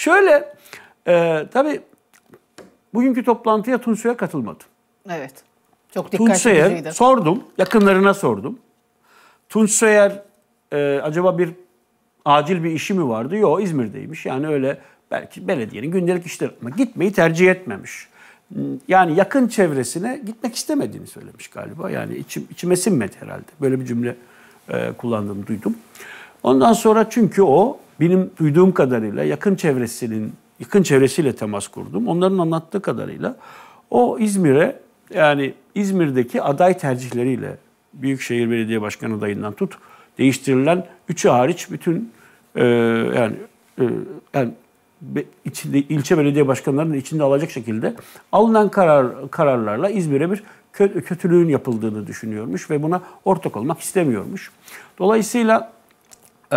Şöyle e, tabii bugünkü toplantıya Tunçsoy'a katılmadım. Evet. Çok dikkat Tunçsoy'a çekiciydi. sordum, yakınlarına sordum. Tunçsoy'a e, acaba bir acil bir işi mi vardı? Yok İzmir'deymiş. Yani öyle belki belediyenin gündelik işleri ama gitmeyi tercih etmemiş. Yani yakın çevresine gitmek istemediğini söylemiş galiba. Yani içim, içime sinmedi herhalde. Böyle bir cümle e, kullandığını duydum. Ondan sonra çünkü o benim duyduğum kadarıyla yakın çevresinin yakın çevresiyle temas kurdum. Onların anlattığı kadarıyla o İzmir'e yani İzmir'deki aday tercihleriyle Büyükşehir Belediye Başkanı adayından tut değiştirilen üçü hariç bütün e, yani e, yani be- içinde ilçe belediye başkanlarının içinde alacak şekilde alınan karar kararlarla İzmir'e bir kö- kötülüğün yapıldığını düşünüyormuş ve buna ortak olmak istemiyormuş. Dolayısıyla